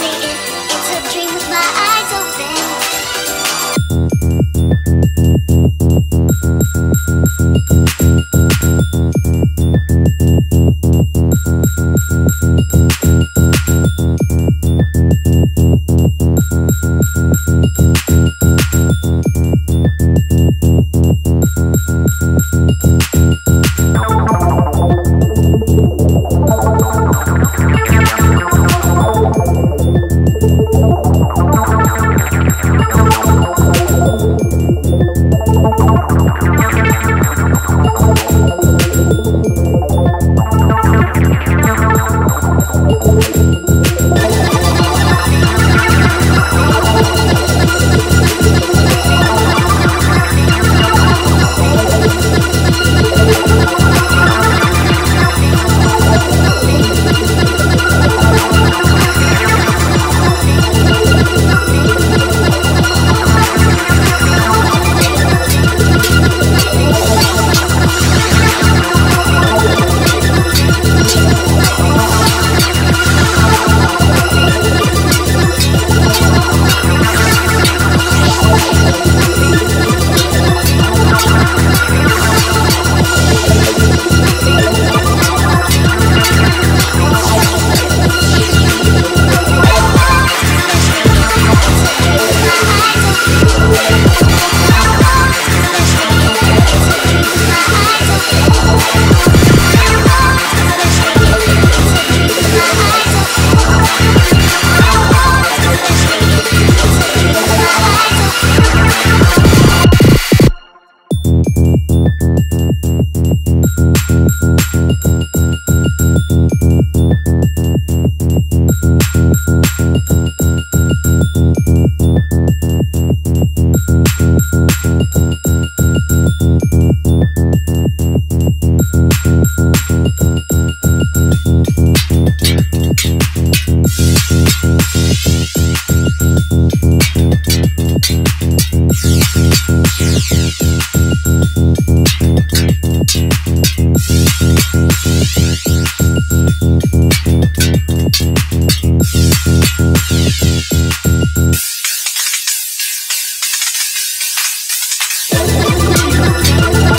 fading into